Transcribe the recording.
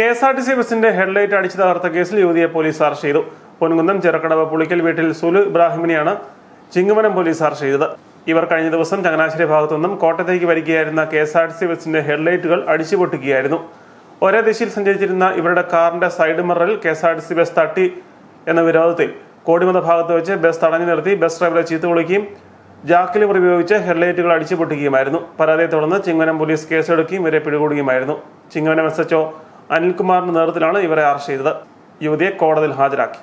K S R T C ബസിന്റെ headlight അടിച്ചു തകർത്ത കേസിൽ യുവതിയെ പോലീസ് അറസ്റ്റ് ചെയ്തു. പൊൻകുന്നം ചെറുക്കടവ് പുളിക്കൽ വീട്ടിൽ സുലു ഇബ്രാഹിമിനെയാണ് ചിങ്ങമനം പോലീസ് അറസ്റ്റ് ചെയ്തത്. ഇവർ കഴിഞ്ഞ ദിവസം ചങ്ങനാശ്ശേരി ഭാഗത്തു നിന്നും കോട്ടയത്തേക്ക് വരികയായിരുന്ന K S R T C ബസിന്റെ ഹെഡ്ലൈറ്റുകൾ അടിച്ചു പൊട്ടിക്കുകയായിരുന്നു ഒരേ ദിശയിൽ സഞ്ചരിച്ചിരുന്ന ഇവരുടെ കാറിന്റെ side മിററിൽ K S R T C bus തട്ടി എന്ന വിരോധത്തിൽ കോടിമത ഭാഗത്ത് വെച്ച് ബസ് തടഞ്ഞു നിർത്തി ബസ് ഡ്രൈവറെ ചീത്ത വിളിക്കുകയും ജാക്കിലിവർ ഉപയോഗിച്ച് ഹെഡ്ലൈറ്റുകൾ അടിച്ചു പൊട്ടിക്കുകയുമായിരുന്നു പരാതിയെ തുടർന്ന് ചിങ്ങവനം പോലീസ് കേസെടുക്കുകയും ഇവരെ പിടികൂടുകയുമായിരുന്നു. ചിങ്ങവനം എസ് എച്ച്ഒ അനിൽകുമാറിന്റെ നേതൃത്വത്തിലാണ് ഇവരെ അറസ്റ്റ് ചെയ്തത്. യുവതിയെ കോടതിയിൽ ഹാജരാക്കി.